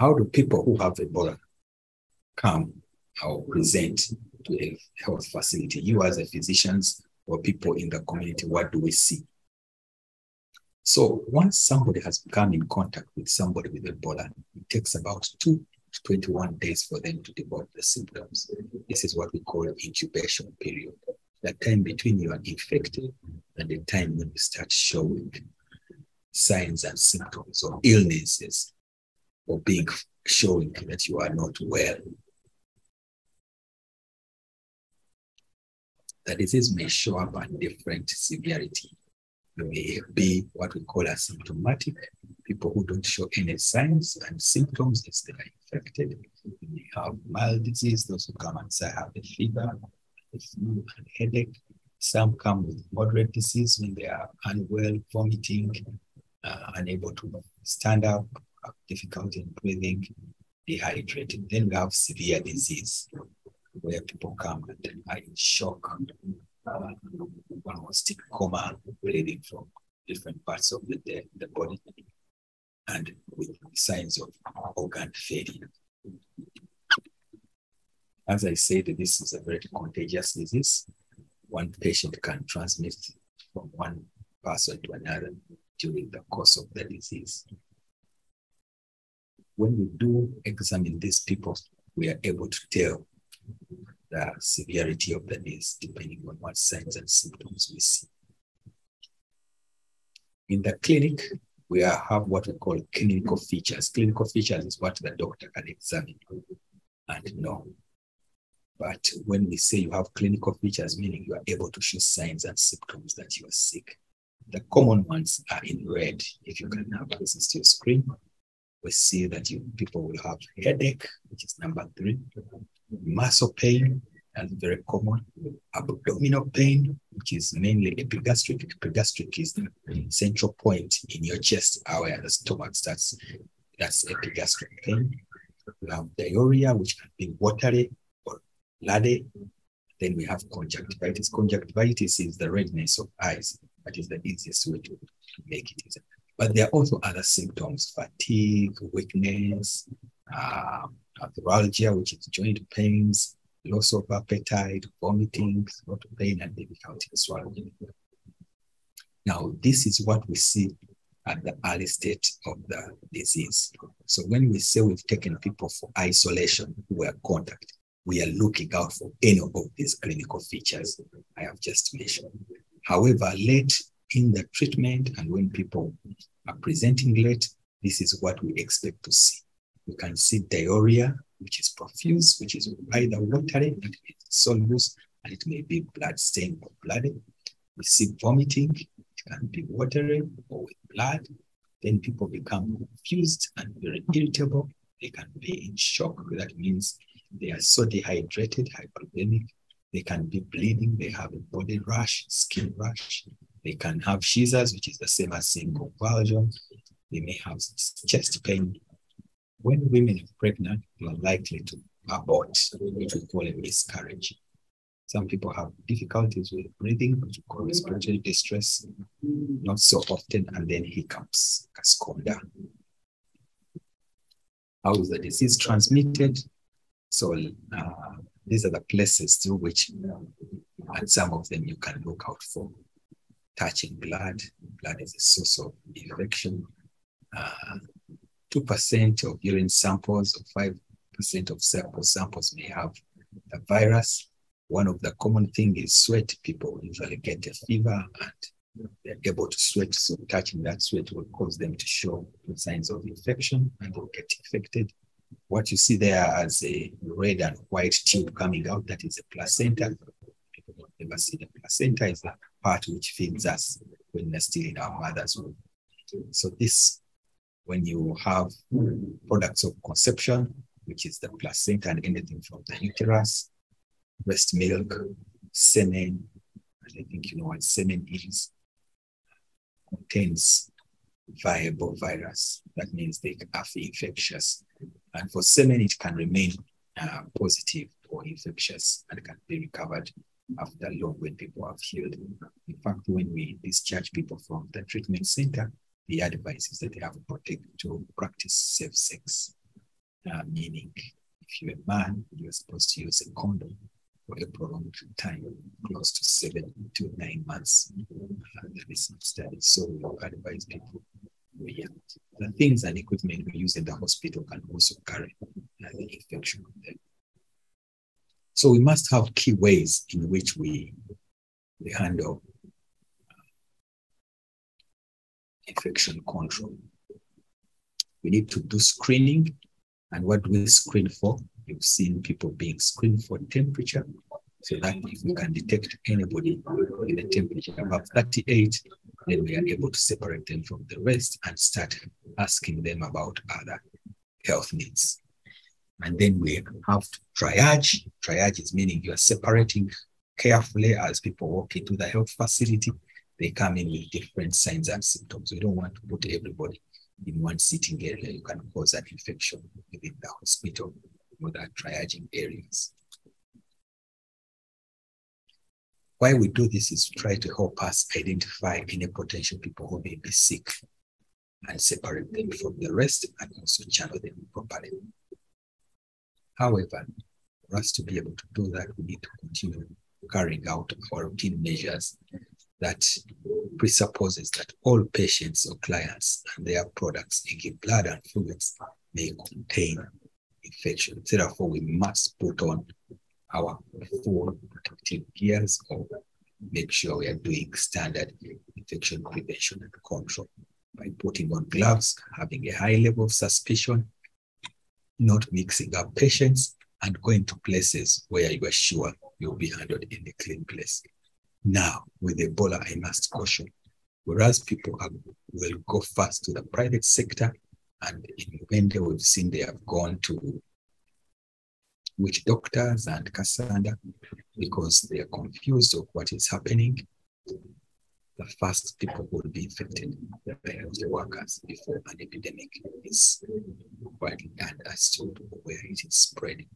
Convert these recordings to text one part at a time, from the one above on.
How do people who have Ebola come or present to a health facility? You as a physicians or people in the community, what do we see? So once somebody has come in contact with somebody with Ebola, it takes about two to 21 days for them to develop the symptoms. This is what we call incubation period. The time between you are infected and the time when you start showing signs and symptoms of illnesses or being showing that you are not well. The disease may show up at different severity. You may be what we call asymptomatic, people who don't show any signs and symptoms as they are infected. You may have mild disease, those who come and say I have a fever, a flu, and headache. Some come with moderate disease when they are unwell, vomiting, uh, unable to stand up, difficulty in breathing, dehydrated. Then we have severe disease where people come and are in shock, uh, almost in coma, bleeding from different parts of the, the, the body, and with signs of organ failure. As I said, this is a very contagious disease. One patient can transmit from one person to another during the course of the disease. When we do examine these people, we are able to tell the severity of the disease depending on what signs and symptoms we see. In the clinic, we have what we call clinical features. Clinical features is what the doctor can examine and know. But when we say you have clinical features, meaning you are able to show signs and symptoms that you are sick. The common ones are in red. If you can have access to your screen, we see that you, people will have headache, which is number three, muscle pain, and very common, abdominal pain, which is mainly epigastric. Epigastric is the central point in your chest where the stomach starts. That's epigastric pain. We have diarrhea, which can be watery or bloody. Then we have conjunctivitis. Conjunctivitis is the redness of eyes. That is the easiest way to make it easy. But there are also other symptoms, fatigue, weakness, um, arthralgia, which is joint pains, loss of appetite, vomiting, of pain, and difficulty swallowing. Now, this is what we see at the early state of the disease. So when we say we've taken people for isolation who were contact, we are looking out for any of these clinical features I have just mentioned. However, late in the treatment and when people are presenting late, this is what we expect to see. You can see diarrhea, which is profuse, which is either watery, it is soluble, and it may be blood stained or bloody. We see vomiting, it can be watery or with blood. Then people become confused and very irritable. They can be in shock. That means they are so dehydrated, hyperthermic. They can be bleeding. They have a body rash, skin rash. They can have seizures, which is the same as saying convulsion. They may have chest pain. When women are pregnant, they are likely to abort, which we call a miscarriage. Some people have difficulties with breathing, which we call respiratory distress, not so often, and then hiccups, casconda. How is the disease transmitted? So uh, these are the places through which, and some of them you can look out for. Touching blood, blood is a source of infection. Uh, 2% of urine samples or 5% of sample samples may have the virus. One of the common thing is sweat. People usually get a fever and they're able to sweat. So touching that sweat will cause them to show signs of infection and they'll get infected. What you see there as a red and white tube coming out, that is a placenta. People don't ever see the placenta is the part which feeds us when we're still in our mother's womb. So this, when you have products of conception, which is the placenta and anything from the uterus, breast milk, semen, I think you know what semen is, contains viable virus. That means they are infectious. And for semen, it can remain uh, positive or infectious and can be recovered after long when people have healed. In fact, when we discharge people from the treatment center, the advice is that they have to protect to practice safe sex. uh, meaning if you're a man, you're supposed to use a condom for a prolonged time, close to seven to nine months. Uh, there is some studies, so we advise people. Yeah, the things and equipment we use in the hospital can also carry uh, the infection of them. So we must have key ways in which we, we handle uh, infection control. We need to do screening. And what do we screen for? You've seen people being screened for temperature so that if we can detect anybody with a temperature above 38, then we are able to separate them from the rest and start asking them about other health needs. And then we have to triage. Triage is meaning you are separating carefully as people walk into the health facility they come in with different signs and symptoms. We don't want to put everybody in one sitting area. You can cause an infection within the hospital or the triaging areas. Why we do this is to try to help us identify any potential people who may be sick and separate them from the rest and also channel them properly. However, for us to be able to do that, we need to continue carrying out our routine measures that presupposes that all patients or clients and their products, e.g., blood and fluids, may contain infection. Therefore, we must put on our full protective gears or make sure we are doing standard infection prevention and control by putting on gloves, having a high level of suspicion, not mixing up patients, and going to places where you are sure you'll be handled in a clean place. Now, with Ebola, I must caution, whereas people have, will go first to the private sector, and in Uganda, we've seen they have gone to witch doctors and Cassandra because they are confused of what is happening. The first people who will be infected the workers before an epidemic is widely understood where it is spreading.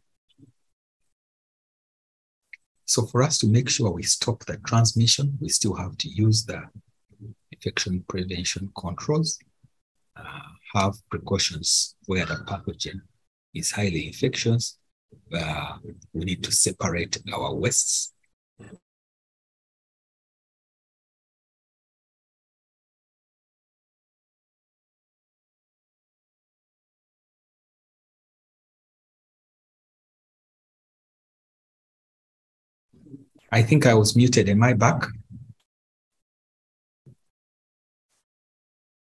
So for us to make sure we stop the transmission, we still have to use the infection prevention controls, uh, have precautions where the pathogen is highly infectious. Uh, we need to separate our wastes. I think I was muted. Am I back?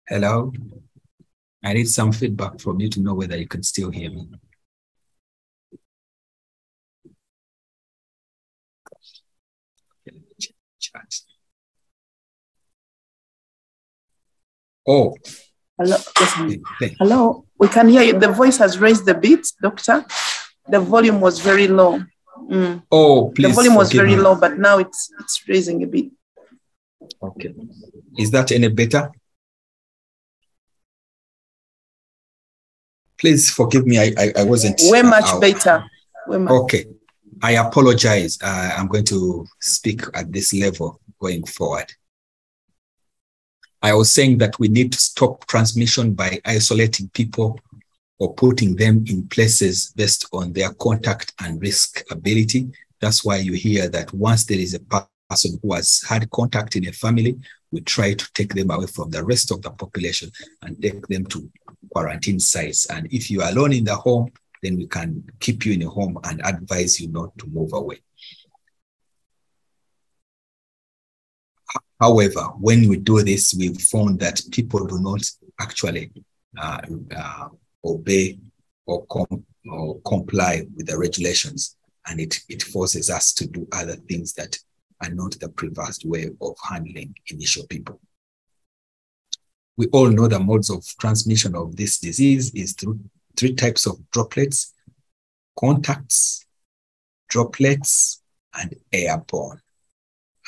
Hello? I need some feedback from you to know whether you can still hear me. Oh. Hello. Yes, Hello. We can hear you. The voice has raised a bit, doctor. The volume was very low. Mm. Oh, please. The volume was very me. low, but now it's it's raising a bit. Okay. Is that any better? Please forgive me. I I, I wasn't. Way much out. better. Much. Okay. I apologize. Uh, I'm going to speak at this level going forward. I was saying that we need to stop transmission by isolating people or putting them in places based on their contact and risk ability. That's why you hear that once there is a person who has had contact in a family, we try to take them away from the rest of the population and take them to quarantine sites. And if you are alone in the home, then we can keep you in a home and advise you not to move away. However, when we do this, we've found that people do not actually uh, uh, obey or, com- or comply with the regulations. And it, it forces us to do other things that are not the previous way of handling initial people. We all know the modes of transmission of this disease is through three types of droplets, contacts, droplets, and airborne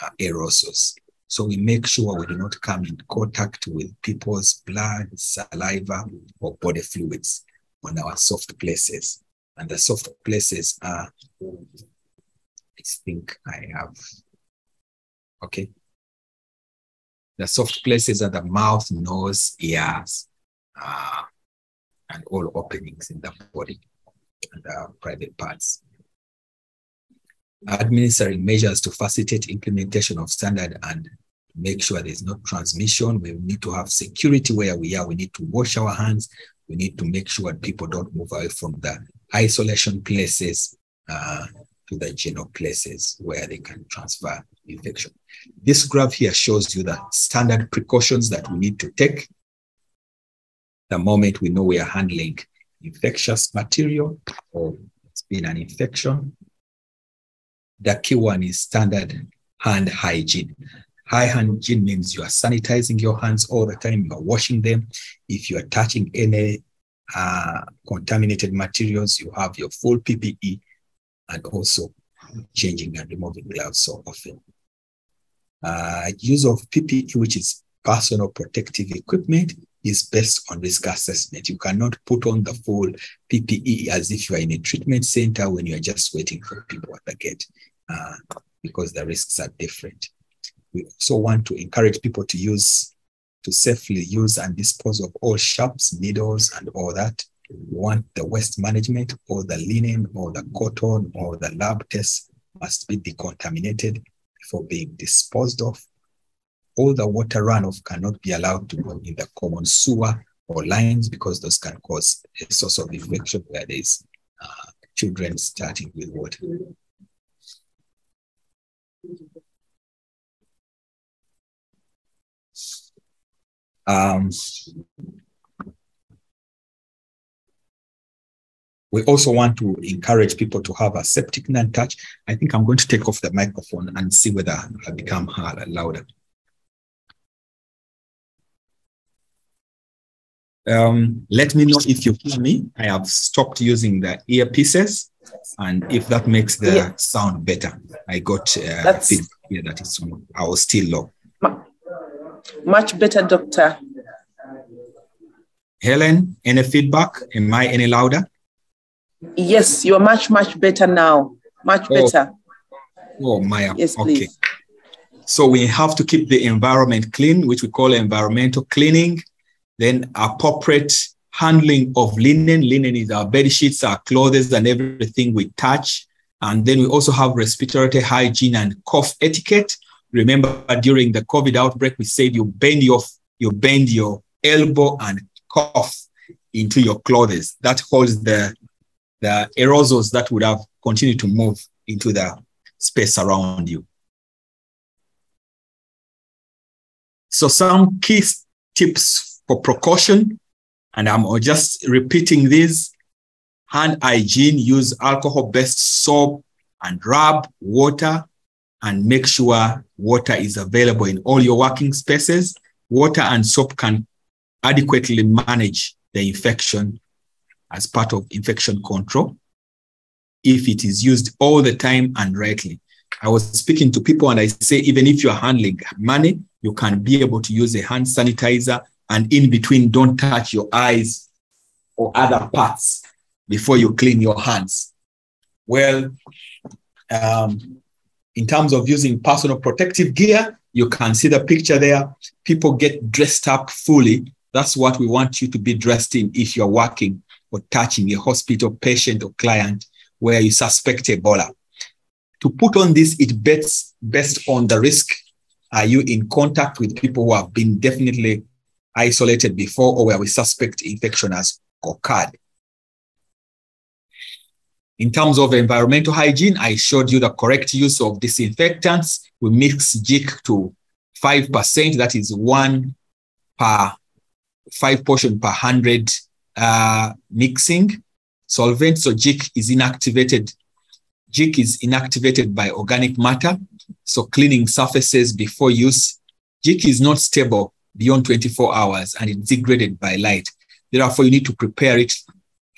uh, aerosols. So we make sure we do not come in contact with people's blood, saliva, or body fluids on our soft places. And the soft places are, I think I have, okay. The soft places are the mouth, nose, ears, uh, and all openings in the body and uh, private parts. Administering measures to facilitate implementation of standard and make sure there's no transmission. We need to have security where we are. We need to wash our hands. We need to make sure people don't move away from the isolation places uh, to the general places where they can transfer infection. This graph here shows you the standard precautions that we need to take the moment we know we are handling infectious material or it's been an infection. The key one is standard hand hygiene. High hygiene means you are sanitizing your hands all the time, you are washing them. If you are touching any uh, contaminated materials, you have your full PPE and also changing and removing gloves so often. Uh, use of PPE, which is personal protective equipment, is based on risk assessment. You cannot put on the full PPE as if you are in a treatment center when you are just waiting for people at the gate uh, because the risks are different. We also want to encourage people to use, to safely use and dispose of all sharps, needles, and all that. We want the waste management, or the linen, or the cotton, or the lab tests must be decontaminated before being disposed of. All the water runoff cannot be allowed to go in the common sewer or lines because those can cause a source of infection where there's uh, children starting with water. Um, we also want to encourage people to have a septic non-touch. I think I'm going to take off the microphone and see whether I become harder louder. Um, let me know if you hear me. I have stopped using the earpieces, and if that makes the yeah. sound better. I got uh, that it's I was still low. Much better, doctor. Helen, any feedback? Am I any louder? Yes, you are much, much better now. Much oh. better. Oh, Maya. Yes, please. So we have to keep the environment clean, which we call environmental cleaning. Then appropriate handling of linen. Linen is our bed sheets, our clothes, and everything we touch. And then we also have respiratory hygiene and cough etiquette. Remember, during the COVID outbreak, we said you bend your you bend your elbow and cough into your clothes. That holds the the aerosols that would have continued to move into the space around you. So some key tips for precaution, and I'm just repeating this Hand hygiene, use alcohol-based soap and rub water and make sure water is available in all your working spaces. Water and soap can adequately manage the infection as part of infection control if it is used all the time and rightly. I was speaking to people and I say, even if you're handling money, you can be able to use a hand sanitizer and in between, don't touch your eyes or other parts before you clean your hands. Well, um, in terms of using personal protective gear, you can see the picture there. People get dressed up fully. That's what we want you to be dressed in if you're working or touching a hospital patient or client where you suspect Ebola. To put on this, it bets based on the risk. Are you in contact with people who have been definitely isolated before or where we suspect infection has occurred? In terms of environmental hygiene, I showed you the correct use of disinfectants. We mix Jik to 5%, that is one per five portion per 100 uh, mixing solvent. So Jik is inactivated. Jik is inactivated by organic matter. So cleaning surfaces before use. Jik is not stable beyond 24 hours and it's degraded by light. Therefore, you need to prepare it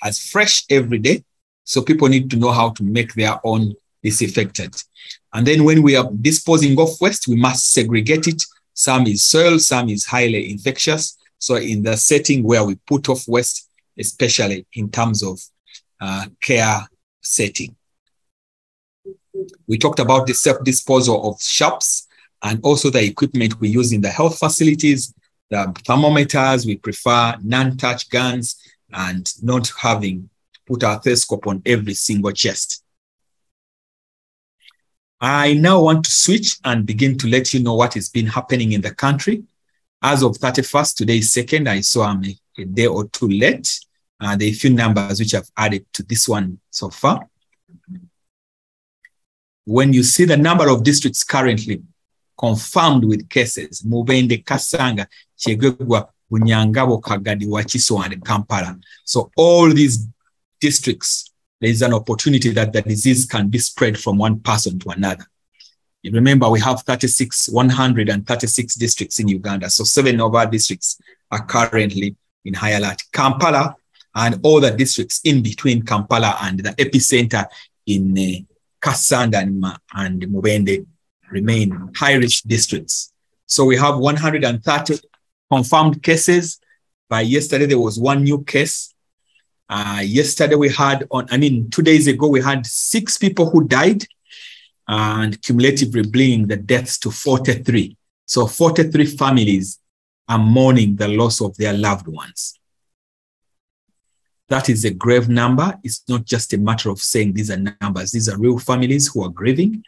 as fresh every day. So people need to know how to make their own disinfectant. And then when we are disposing of waste, we must segregate it. Some is soil, some is highly infectious. So in the setting where we put off waste, especially in terms of uh, care setting. We talked about the self-disposal of sharps and also the equipment we use in the health facilities, the thermometers, we prefer non-touch guns, and not having put our stethoscope on every single chest. I now want to switch and begin to let you know what has been happening in the country. As of 31st, today is second, I saw I'm a, a day or two late. Uh, there are a few numbers which I've added to this one so far. When you see the number of districts currently confirmed with cases, Mubende, Kasanda, Kyegegwa, Bunyangabu, Kagadi, Wakiso, and Kampala. So all these districts there is an opportunity that the disease can be spread from one person to another. You remember, we have 36, 136 districts in Uganda. So seven of our districts are currently in high alert. Kampala and all the districts in between Kampala and the epicenter in uh, Kasanda and, and Mubende remain high risk districts. So we have 130 confirmed cases. By yesterday, there was one new case uh, yesterday we had on, I mean, two days ago, we had six people who died and cumulatively bringing the deaths to 43. So 43 families are mourning the loss of their loved ones. That is a grave number. It's not just a matter of saying these are numbers. These are real families who are grieving.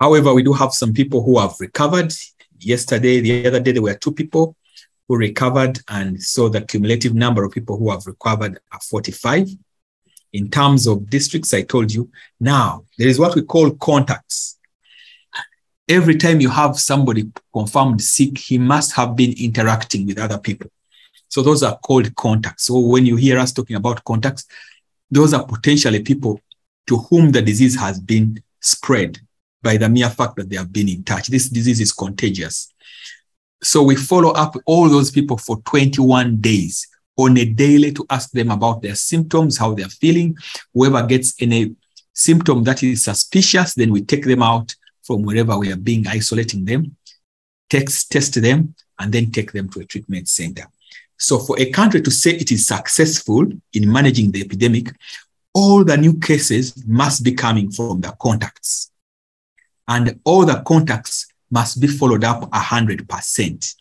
However, we do have some people who have recovered. Yesterday, the other day, there were two people who recovered, and so the cumulative number of people who have recovered are 45. In terms of districts, I told you. Now, there is what we call contacts. Every time you have somebody confirmed sick, he must have been interacting with other people. So those are called contacts. So when you hear us talking about contacts, those are potentially people to whom the disease has been spread by the mere fact that they have been in touch. This disease is contagious. So we follow up all those people for 21 days on a daily to ask them about their symptoms, how they're feeling. Whoever gets any symptom that is suspicious, then we take them out from wherever we are being isolating them, text, test them, and then take them to a treatment center. So for a country to say it is successful in managing the epidemic, all the new cases must be coming from the contacts. And all the contacts must be followed up 100%.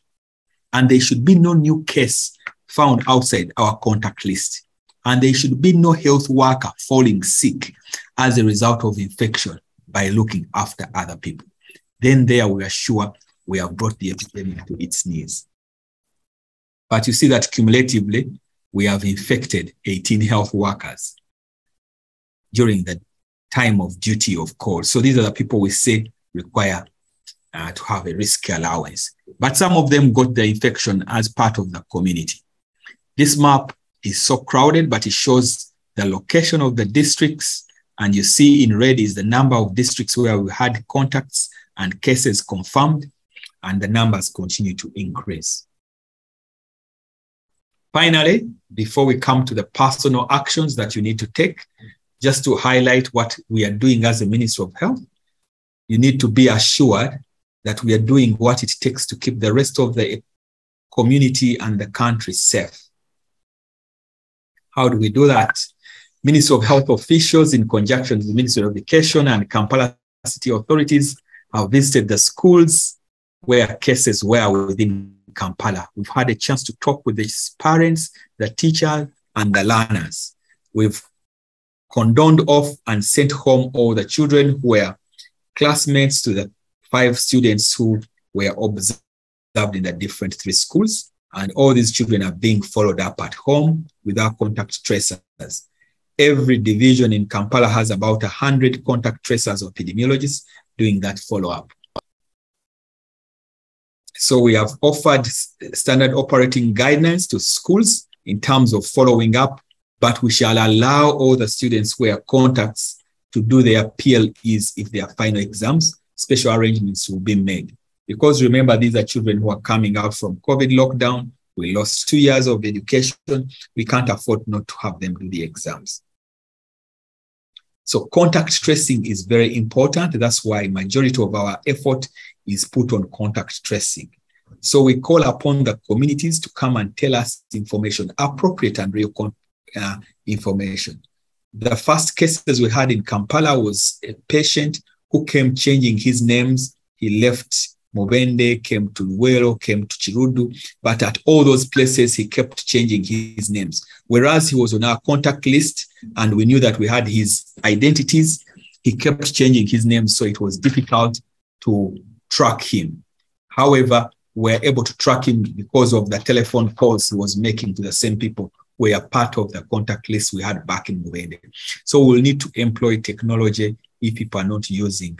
And there should be no new case found outside our contact list. And there should be no health worker falling sick as a result of infection by looking after other people. Then there we are sure we have brought the epidemic to its knees. But you see that cumulatively, we have infected 18 health workers during the time of duty of call. So these are the people we say require uh, to have a risk allowance. But some of them got the infection as part of the community. This map is so crowded, but it shows the location of the districts. And you see in red is the number of districts where we had contacts and cases confirmed, and the numbers continue to increase. Finally, before we come to the personal actions that you need to take, just to highlight what we are doing as a Ministry of Health, you need to be assured that we are doing what it takes to keep the rest of the community and the country safe. How do we do that? Ministry of Health officials, in conjunction with the Ministry of Education and Kampala City authorities, have visited the schools where cases were within Kampala. We've had a chance to talk with the parents, the teachers, and the learners. We've condoned off and sent home all the children who were classmates to the five students who were observed in the different three schools. And all these children are being followed up at home without contact tracers. Every division in Kampala has about 100 contact tracers or epidemiologists doing that follow up. So we have offered standard operating guidelines to schools in terms of following up, but we shall allow all the students who are contacts to do their PLEs if they are final exams special arrangements will be made. Because remember, these are children who are coming out from COVID lockdown. We lost two years of education. We can't afford not to have them do the exams. So contact tracing is very important. That's why majority of our effort is put on contact tracing. So we call upon the communities to come and tell us information, appropriate and real uh, information. The first cases we had in Kampala was a patient who came changing his names. He left Mubende, came to Luero, came to Kiruddu, but at all those places, he kept changing his names. Whereas he was on our contact list and we knew that we had his identities, he kept changing his name, so it was difficult to track him. However, we're able to track him because of the telephone calls he was making to the same people were part of the contact list we had back in Mubende. So we'll need to employ technology if people are not using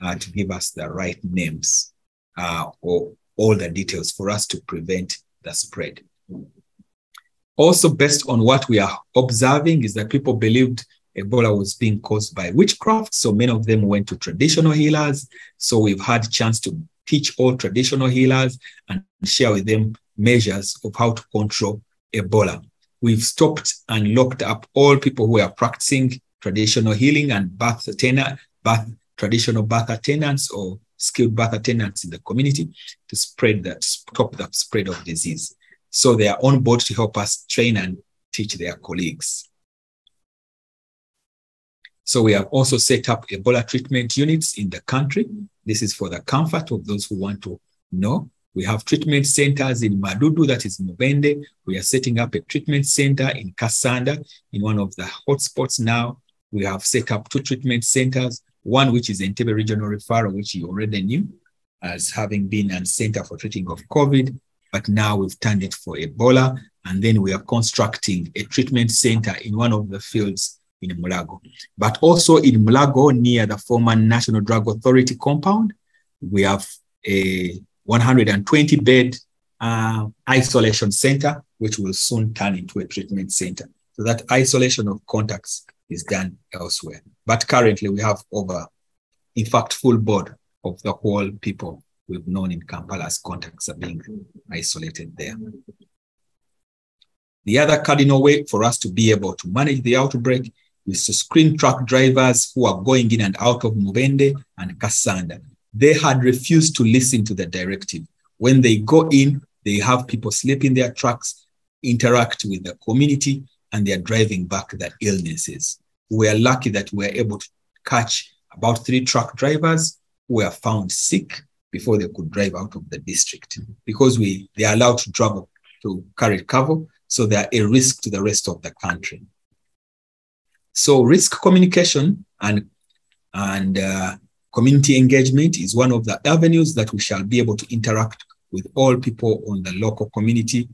uh, to give us the right names uh, or all the details for us to prevent the spread. Also, based on what we are observing, is that people believed Ebola was being caused by witchcraft. So many of them went to traditional healers. So we've had chance to teach all traditional healers and share with them measures of how to control Ebola. We've stopped and locked up all people who are practicing traditional healing and birth attendant, traditional birth attendants or skilled birth attendants in the community to spread that, stop the spread of disease. So they are on board to help us train and teach their colleagues. So we have also set up Ebola treatment units in the country. This is for the comfort of those who want to know. We have treatment centers in Madudu, that is Mubende. We are setting up a treatment center in Kasanda, in one of the hotspots now. We have set up two treatment centers, one which is Entebbe Regional Referral, which you already knew as having been a center for treating of COVID, but now we've turned it for Ebola. And then we are constructing a treatment center in one of the fields in Mulago. But also in Mulago, near the former National Drug Authority compound, we have a 120 bed uh, isolation center, which will soon turn into a treatment center. So that isolation of contacts is done elsewhere. But currently, we have over, in fact, full board of the whole people we've known in Kampala as contacts are being isolated there. The other cardinal way for us to be able to manage the outbreak is to screen truck drivers who are going in and out of Mubende and Kasanda. They had refused to listen to the directive. When they go in, they have people sleep in their trucks, interact with the community, and they're driving back their illnesses. We are lucky that we were able to catch about three truck drivers who were found sick before they could drive out of the district because we they are allowed to travel to carry cover, so they are a risk to the rest of the country. So risk communication and, and uh, community engagement is one of the avenues that we shall be able to interact with all people on the local community.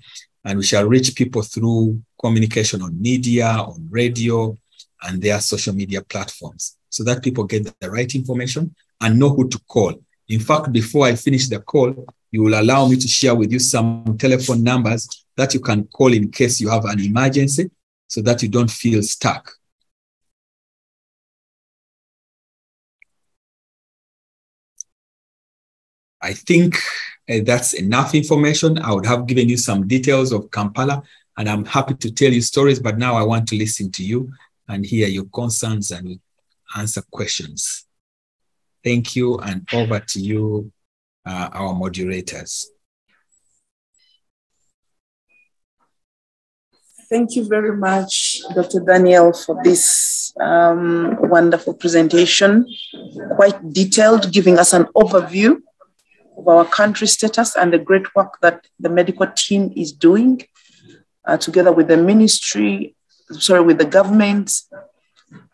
And we shall reach people through communication on media, on radio, and their social media platforms so that people get the right information and know who to call. In fact, before I finish the call, you will allow me to share with you some telephone numbers that you can call in case you have an emergency so that you don't feel stuck. I think uh, that's enough information. I would have given you some details of Kampala, and I'm happy to tell you stories, but now I want to listen to you and hear your concerns and answer questions. Thank you, and over to you, uh, our moderators. Thank you very much, Dr. Daniel, for this um, wonderful presentation, quite detailed, giving us an overview of our country status and the great work that the medical team is doing uh, together with the ministry, sorry, with the government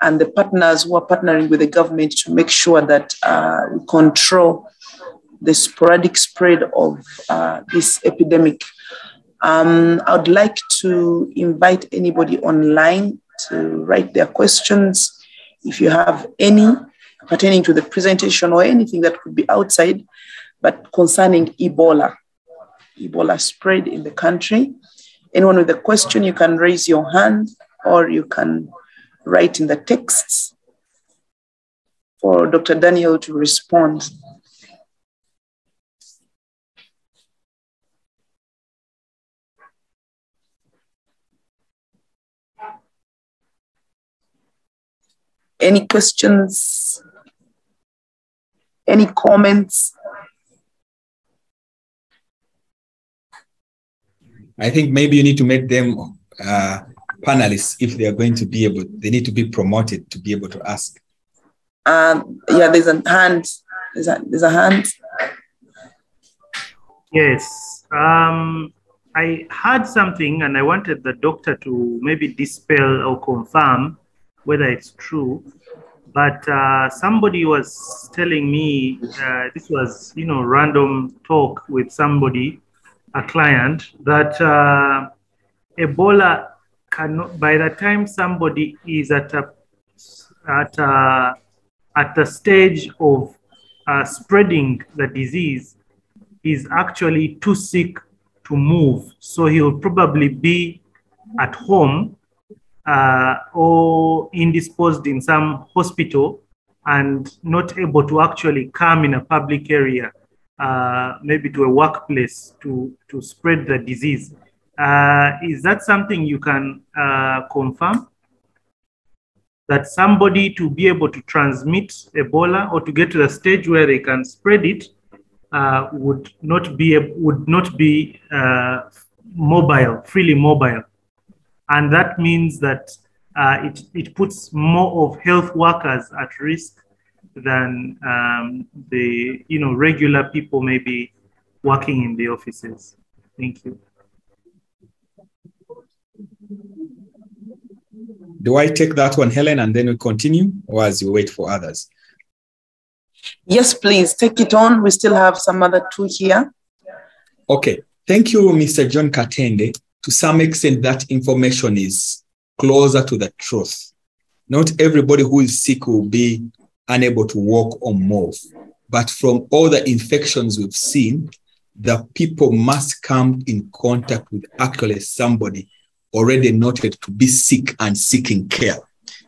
and the partners who are partnering with the government to make sure that uh, we control the sporadic spread of uh, this epidemic. Um, I would like to invite anybody online to write their questions. If you have any pertaining to the presentation or anything that could be outside, but concerning Ebola, Ebola spread in the country. Anyone with a question, you can raise your hand or you can write in the texts for Dr. Daniel to respond. Any questions? Any comments? I think maybe you need to make them uh, panelists if they are going to be able, they need to be promoted to be able to ask. Um, yeah, there's a hand. There's a, there's a hand. Yes. Um, I heard something and I wanted the doctor to maybe dispel or confirm whether it's true. But uh, somebody was telling me uh, this was, you know, random talk with somebody, a client, that uh, Ebola cannot, by the time somebody is at a, at a, at the stage of uh, spreading the disease, is actually too sick to move. So he will probably be at home uh, or indisposed in some hospital and not able to actually come in a public area, uh, maybe to a workplace to, to spread the disease. Uh, is that something you can uh, confirm? That somebody to be able to transmit Ebola or to get to the stage where they can spread it uh, would not be would not be uh, mobile, freely mobile, and that means that uh, it it puts more of health workers at risk than um, the you know regular people maybe working in the offices. Thank you. Do I take that one, Helen, and then we continue, or as you wait for others? Yes, please take it on. We still have some other two here. Okay. Thank you, Mr. John Katende. To some extent, that information is closer to the truth. Not everybody who is sick will be unable to walk or move. But from all the infections we've seen, the people must come in contact with actually somebody already noted to be sick and seeking care.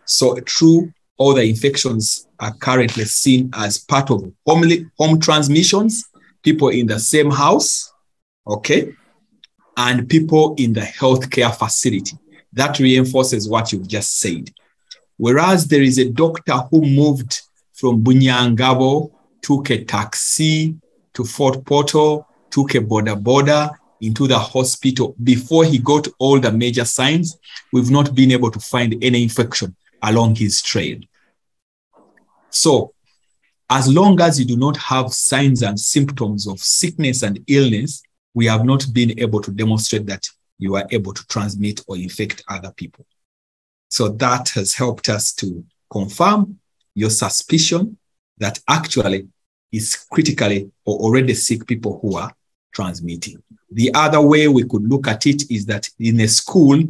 So, true all the infections are currently seen as part of home, home transmissions, people in the same house, okay, and people in the healthcare facility. That reinforces what you've just said. Whereas there is a doctor who moved from Bunyangabu, took a taxi to Fort Portal, took a border border into the hospital before he got all the major signs. We've not been able to find any infection along his trail. So, as long as you do not have signs and symptoms of sickness and illness, we have not been able to demonstrate that you are able to transmit or infect other people. So, that has helped us to confirm your suspicion that actually is critically or already sick people who are transmitting. The other way we could look at it is that in a school,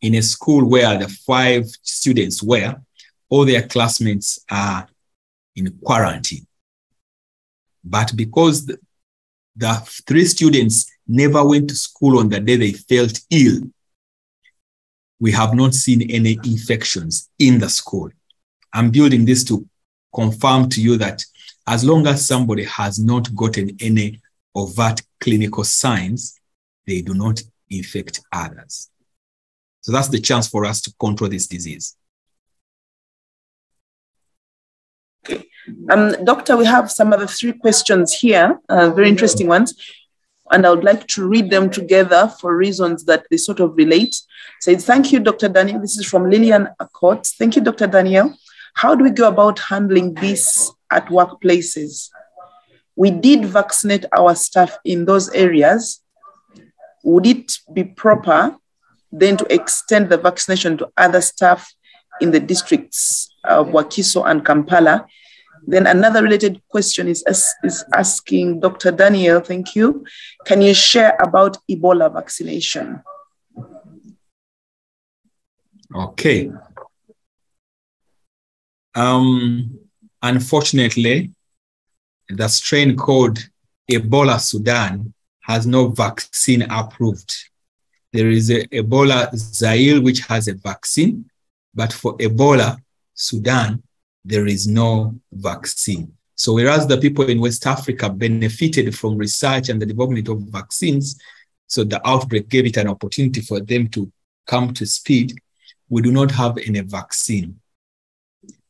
in a school where the five students were, all their classmates are in quarantine. But because the, the three students never went to school on the day they felt ill, we have not seen any infections in the school. I'm building this to confirm to you that as long as somebody has not gotten any overt clinical signs, they do not infect others. So that's the chance for us to control this disease. Um, doctor, we have some other three questions here, uh, very interesting ones. And I would like to read them together for reasons that they sort of relate. Says, thank you, Dr. Daniel. This is from Lillian Accord. Thank you, Dr. Daniel. How do we go about handling this at workplaces? We did vaccinate our staff in those areas. Would it be proper then to extend the vaccination to other staff in the districts of Wakiso and Kampala? Then another related question is, is asking Dr. Daniel, thank you. Can you share about Ebola vaccination? Okay. Um, unfortunately, the strain called Ebola Sudan has no vaccine approved. There is a Ebola Zaire, which has a vaccine, but for Ebola Sudan, there is no vaccine. So whereas the people in West Africa benefited from research and the development of vaccines, so the outbreak gave it an opportunity for them to come to speed, we do not have any vaccine.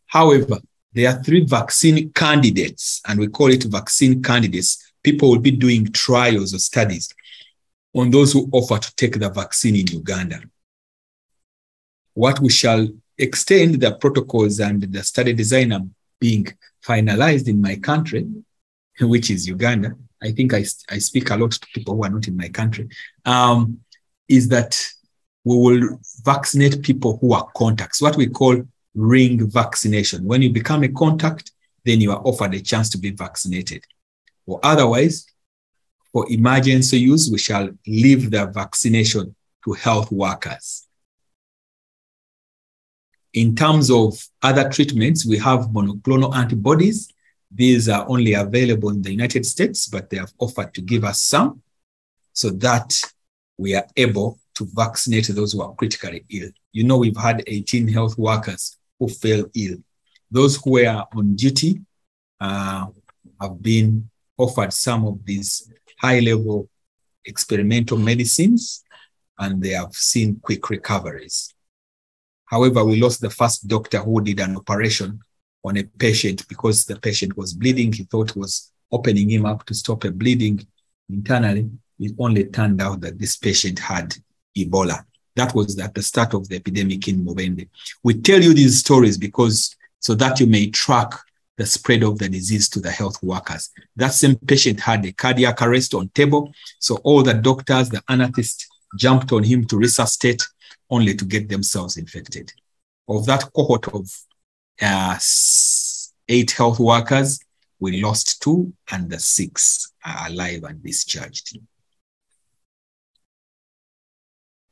However, there are three vaccine candidates, and we call it vaccine candidates. People will be doing trials or studies on those who offer to take the vaccine in Uganda. What we shall extend the protocols and the study design are being finalized in my country, which is Uganda, I think I, I speak a lot to people who are not in my country, um, is that we will vaccinate people who are contacts, what we call ring vaccination. When you become a contact, then you are offered a chance to be vaccinated. Or otherwise, for emergency use, we shall leave the vaccination to health workers. In terms of other treatments, we have monoclonal antibodies. These are only available in the United States, but they have offered to give us some so that we are able to vaccinate those who are critically ill. You know, we've had 18 health workers who fell ill. Those who were on duty uh, have been offered some of these high level experimental medicines and they have seen quick recoveries. However, we lost the first doctor who did an operation on a patient because the patient was bleeding. He thought was opening him up to stop a bleeding internally. It only turned out that this patient had Ebola. That was at the start of the epidemic in Mubende. We tell you these stories because so that you may track the spread of the disease to the health workers. That same patient had a cardiac arrest on table. So all the doctors, the anesthetists jumped on him to resuscitate only to get themselves infected. Of that cohort of uh, eight health workers, we lost two and the six are alive and discharged.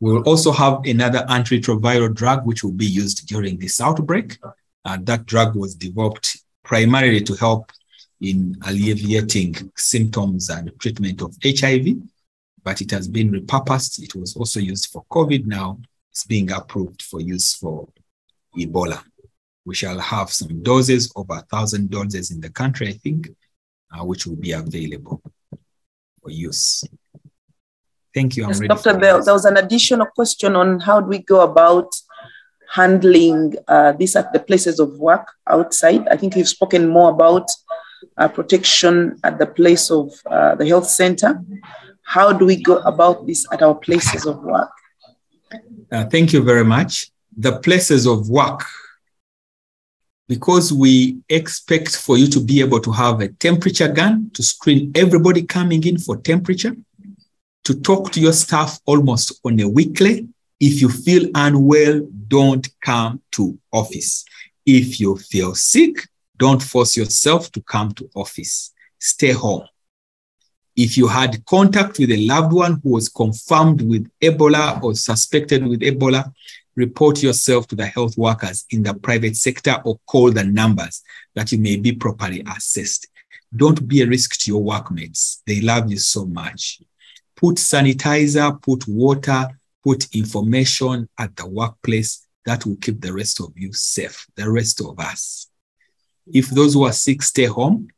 We will also have another antiretroviral drug which will be used during this outbreak. Uh, that drug was developed primarily to help in alleviating symptoms and treatment of HIV, but it has been repurposed. It was also used for COVID. Now it's being approved for use for Ebola. We shall have some doses, over a thousand doses in the country, I think, uh, which will be available for use. Thank you. Yes, Dr. Bell, there was an additional question on how do we go about handling uh, this at the places of work outside. I think you've spoken more about uh, protection at the place of uh, the health center. How do we go about this at our places of work? Uh, thank you very much. The places of work, because we expect for you to be able to have a temperature gun to screen everybody coming in for temperature to talk to your staff almost on a weekly. If you feel unwell, don't come to office. If you feel sick, don't force yourself to come to office. Stay home. If you had contact with a loved one who was confirmed with Ebola or suspected with Ebola, report yourself to the health workers in the private sector or call the numbers that you may be properly assessed. Don't be a risk to your workmates. They love you so much put sanitizer, put water, put information at the workplace that will keep the rest of you safe, the rest of us. If those who are sick stay home,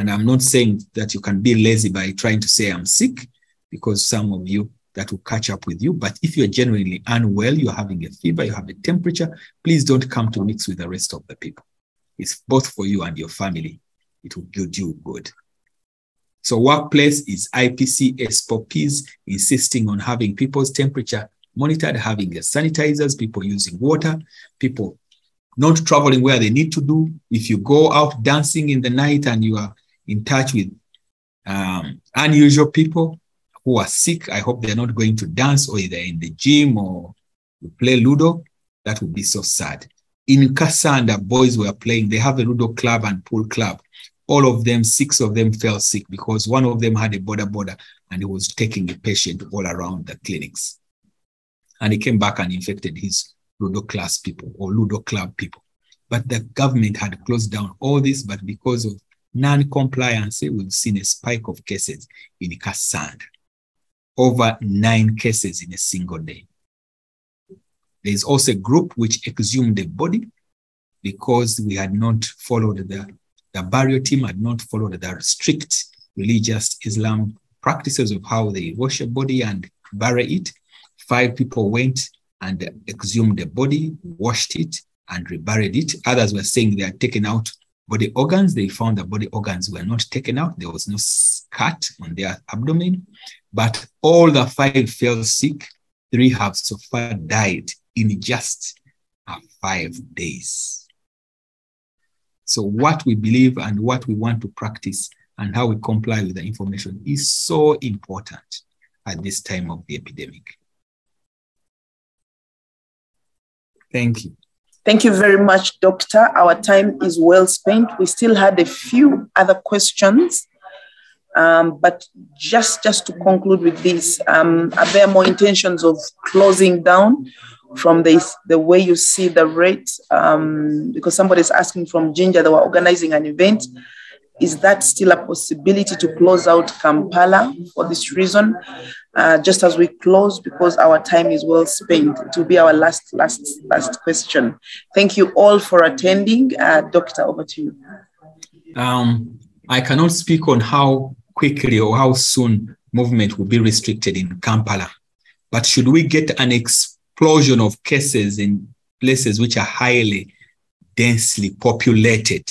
and I'm not saying that you can be lazy by trying to say I'm sick, because some of you that will catch up with you. But if you're genuinely unwell, you're having a fever, you have a temperature, please don't come to mix with the rest of the people. It's both for you and your family. It will do you good. So workplace is IPC SOPs insisting on having people's temperature monitored, having the sanitizers, people using water, people not traveling where they need to do. If you go out dancing in the night and you are in touch with um, unusual people who are sick, I hope they're not going to dance or they're in the gym or play Ludo. That would be so sad. In Kasanda, boys were playing, they have a Ludo club and pool club all of them, six of them fell sick because one of them had a boda boda and he was taking a patient all around the clinics. And he came back and infected his Ludo class people or Ludo club people. But the government had closed down all this, but because of non-compliance, we've seen a spike of cases in Kasanda. Over nine cases in a single day. There is also a group which exhumed the body because we had not followed the the barrier team had not followed the strict religious Islam practices of how they wash a body and bury it. Five people went and exhumed the body, washed it, and reburied it. Others were saying they had taken out body organs. They found the body organs were not taken out. There was no cut on their abdomen. But all the five fell sick. Three have so far died in just five days. So, what we believe and what we want to practice and how we comply with the information is so important at this time of the epidemic. Thank you. Thank you very much, Doctor. Our time is well spent. We still had a few other questions. Um, but just, just to conclude with this, um, are there more intentions of closing down from this, the way you see the rate? Um, because somebody's asking from Jinja, they were organizing an event. Is that still a possibility to close out Kampala for this reason? Uh, just as we close, because our time is well spent, will be our last, last, last question. Thank you all for attending. Uh, Doctor, over to you. Um, I cannot speak on how quickly or how soon movement will be restricted in Kampala. But should we get an explosion of cases in places which are highly densely populated,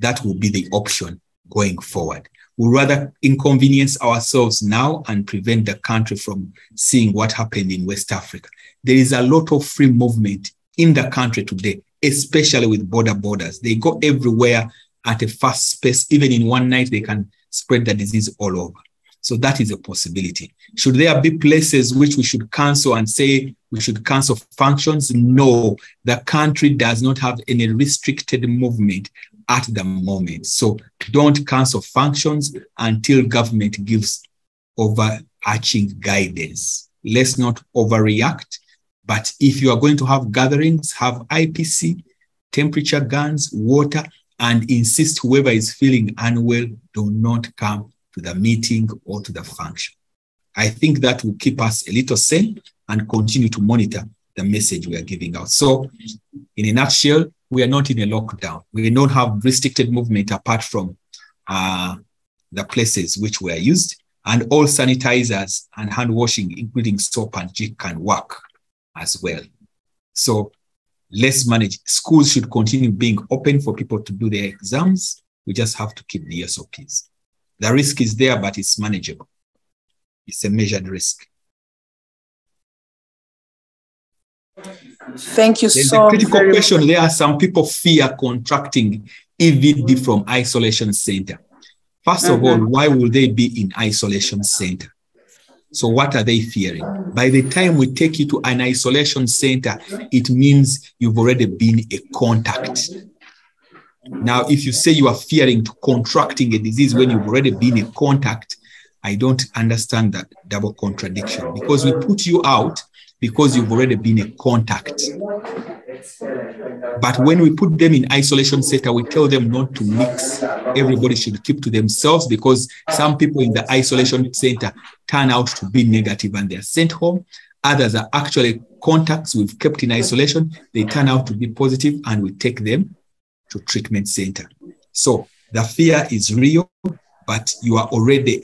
that will be the option going forward. We'd rather inconvenience ourselves now and prevent the country from seeing what happened in West Africa. There is a lot of free movement in the country today, especially with boda bodas. They go everywhere at a fast pace. Even in one night, they can spread the disease all over. So that is a possibility. Should there be places which we should cancel and say we should cancel functions? No, the country does not have any restricted movement at the moment. So don't cancel functions until government gives overarching guidance. Let's not overreact. But if you are going to have gatherings, have IPC, temperature guns, water, and insist whoever is feeling unwell do not come to the meeting or to the function. I think that will keep us a little sane and continue to monitor the message we are giving out. So, in a nutshell, we are not in a lockdown. We don't have restricted movement apart from uh, the places which were used, and all sanitizers and hand washing, including soap and Jik, can work as well. So let's manage. Schools should continue being open for people to do their exams. We just have to keep the SOPs. The risk is there, but it's manageable. It's a measured risk. Thank you There's so a critical very question. There are some people fear contracting EVD mm. from isolation center. 1st of mm-hmm. all, why will they be in isolation center? So what are they fearing? By the time we take you to an isolation center, it means you've already been a contact. Now, if you say you are fearing to contracting a disease when you've already been a contact, I don't understand that double contradiction because we put you out because you've already been a contact. But when we put them in isolation center, we tell them not to mix. Everybody should keep to themselves because some people in the isolation center turn out to be negative and they're sent home. Others are actually contacts we've kept in isolation. They turn out to be positive and we take them to treatment center. So the fear is real, but you are already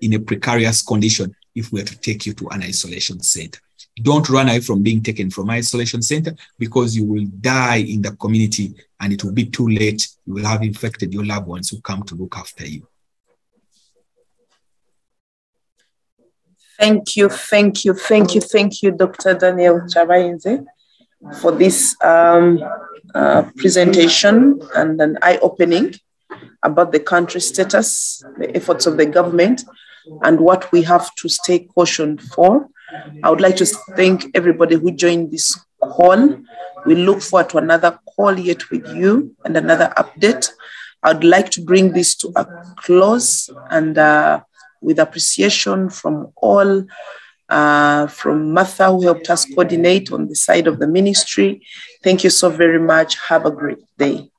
in a precarious condition if we are to take you to an isolation center. Don't run away from being taken from isolation center because you will die in the community and it will be too late. You will have infected your loved ones who come to look after you. Thank you, thank you, thank you, thank you, Dr. Daniel Kyabayinze, for this um, uh, presentation and an eye-opening about the country status, the efforts of the government, and what we have to stay cautioned for. I would like to thank everybody who joined this call. We look forward to another call yet with you and another update. I'd like to bring this to a close and uh, with appreciation from all, uh, from Martha, who helped us coordinate on the side of the ministry. Thank you so very much. Have a great day.